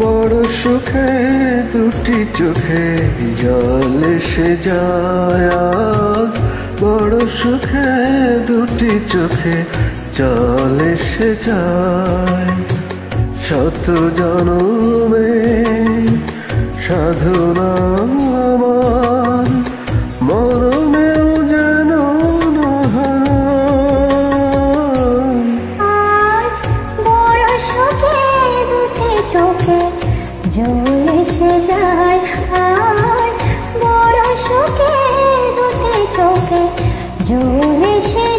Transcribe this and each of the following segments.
বড় সুখে দুটি চোখে জল সে যায় বড় সুখে দুটি চোখে জল সে যায়। শত জনমে সাধনা জল এসে যায়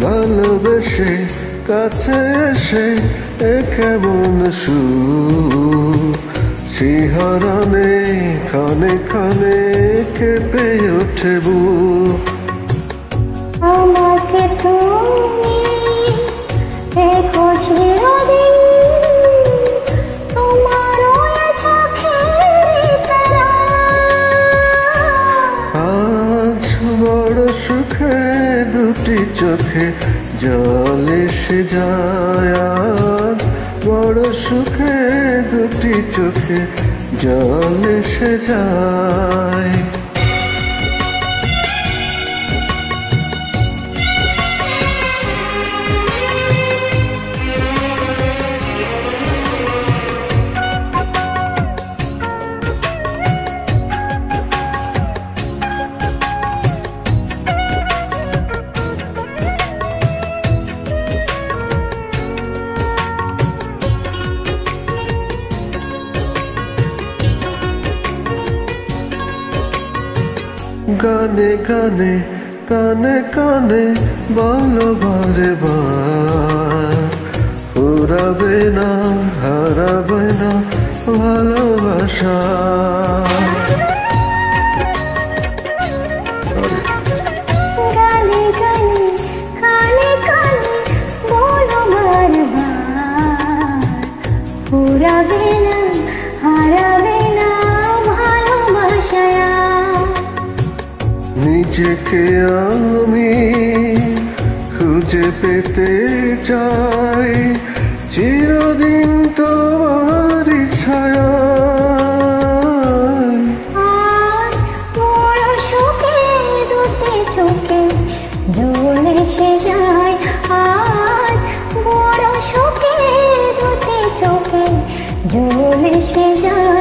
ভালোবেসে কাছে এসে এ কেমন সু শিহরণে খানে ক্ষণে কেঁপে ওঠে দুটি চোখে জল এসে যায় বড় সুখে দুটি চোখে জল এসে যায়। গানে গানে কানে কানে বলো বারে ফুরাবে না হারাবে না ভালোবাসা। কানে কানে ফুরাবে নিজেকে আমি খুঁজে পেতে চাই। চিরদিন তোমার ছায়া জল এসে যায়। আজ বড় সুখে দুটি চোখে জল এসে যায়।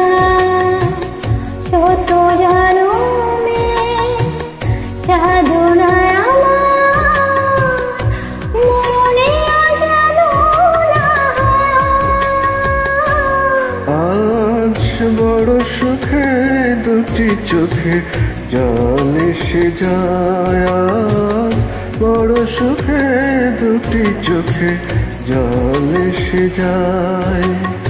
বড় সুখে দুটি চোখে জল এসে যায়। বড় সুখে দুটি চোখে জল এসে যায়।